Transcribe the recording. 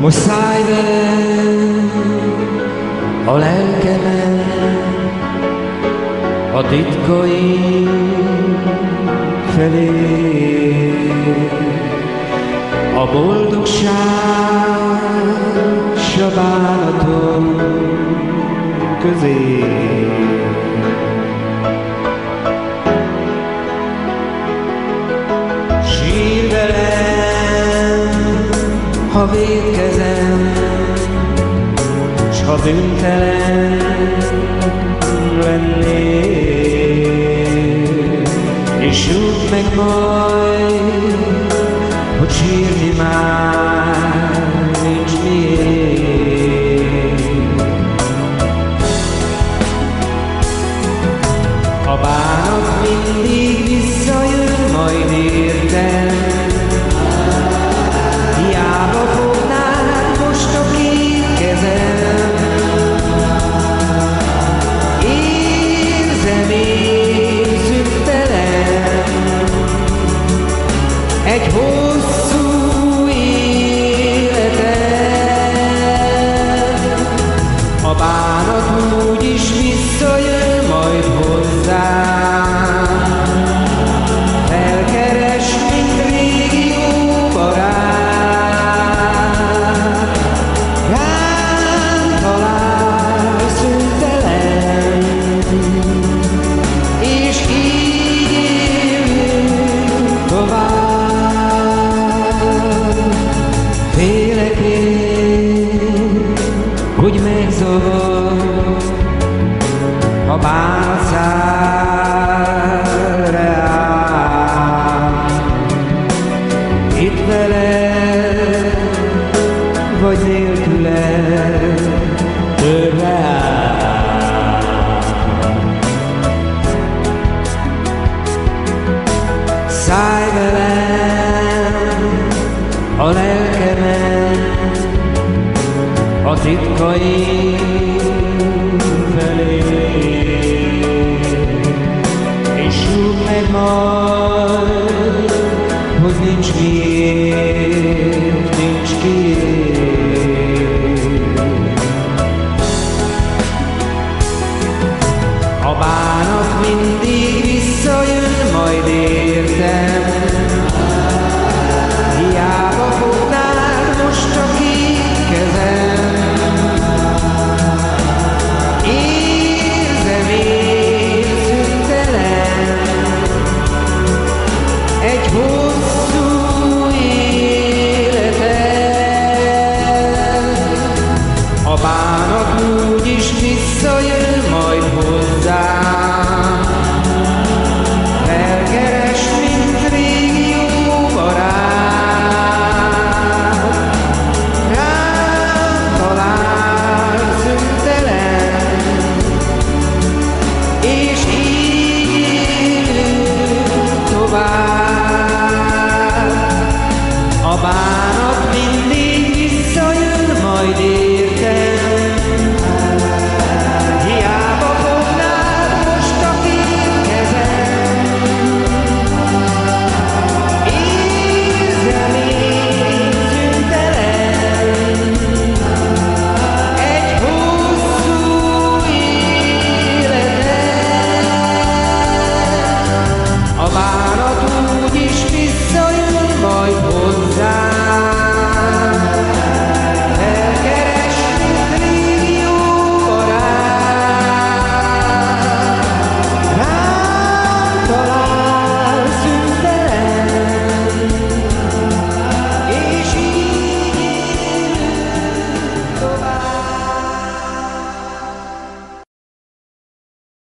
Most szállj velem a lelkemen, a titkai felé. A boldogság s a bánatom közé. Ha védkezem, s ha bűntelen lennél, és rúg meg majd, hogy sírni már nincs miért. A bánat mindig like. Hogy megzavar, a bánszár reál. Itt veled, vagy nélküled, többre áll. Szállj velem a lelkemen, a titkai felé, és rúg meg majd,